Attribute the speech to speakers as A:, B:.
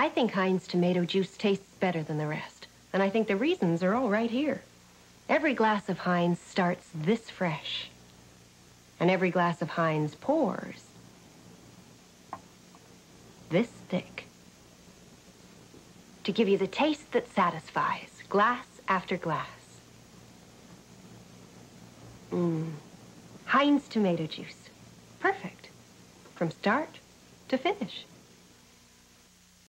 A: I think Heinz tomato juice tastes better than the rest. And I think the reasons are all right here. Every glass of Heinz starts this fresh. And every glass of Heinz pours this thick. To give you the taste that satisfies, glass after glass. Mmm. Heinz tomato juice. Perfect. From start to finish.